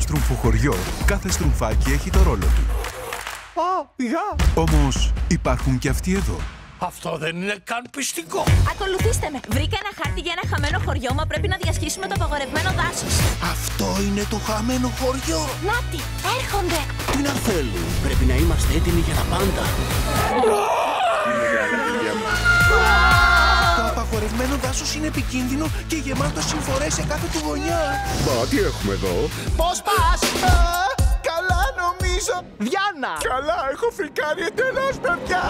στρούμφο χωριό, κάθε στρουμφάκι έχει το ρόλο του. Α, πηγά. Όμως υπάρχουν και αυτοί εδώ. Αυτό δεν είναι καν πιστικό. Ακολουθήστε με. Βρήκα ένα χάρτη για ένα χαμένο χωριό, μα πρέπει να διασχίσουμε το απαγορευμένο δάσος. Αυτό είναι το χαμένο χωριό. Νάτι, έρχονται. Τι να θέλουν; Πρέπει να είμαστε έτοιμοι για τα πάντα. Το απαγορευμένο δάσος είναι επικίνδυνο και γεμάτος συμφορές σε κάθε του γωνιά. Μα τι έχουμε εδώ; Πώς πας! καλά νομίζω! Διάννα! Καλά, έχω φρικάρει εντελώς, παιδιά.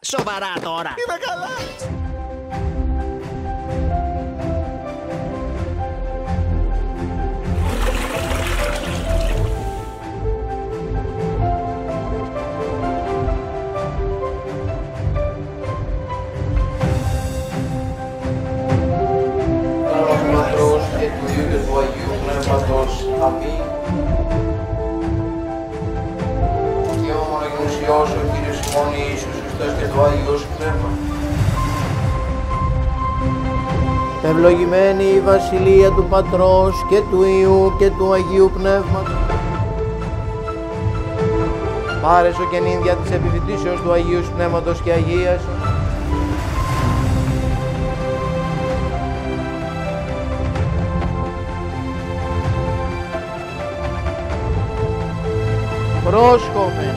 Σοβαρά τώρα! Είμαι καλά! Πνεύματος. Αμήν. Και ο μονογενουσιός, ο Κύριος ημών Ιησούς Χριστός και το Άγιος Πνεύμα. Ευλογημένη η Βασιλεία του Πατρός και του Υιού και του Αγίου Πνεύματος. Πάρεσο και νύδια της επιφυτήσεως του Αγίου Πνεύματος και Αγίας. Πρόσχομεν.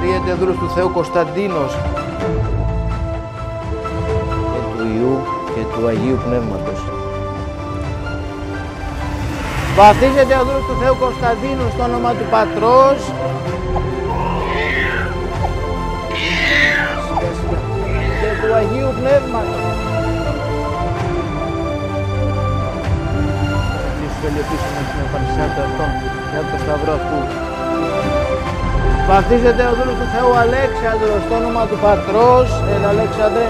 Τρίεται δούλος του Θεού Κωνσταντίνος και του Ιού και του Αγίου Πνεύματος. Βαφτίζεται ο δούλος του Θεού Κωνσταντίνου στο όνομα του Πατρός Αγίου Πνεύματος. Επίσης τελειοποιήσουμε την εμφανισιά του αυτόν για το σταυρό αυτού. Βαφτίζεται ο δούλος του Θεού Αλέξανδρος στο όνομα του Πατρός. Έλα Αλέξανδρε.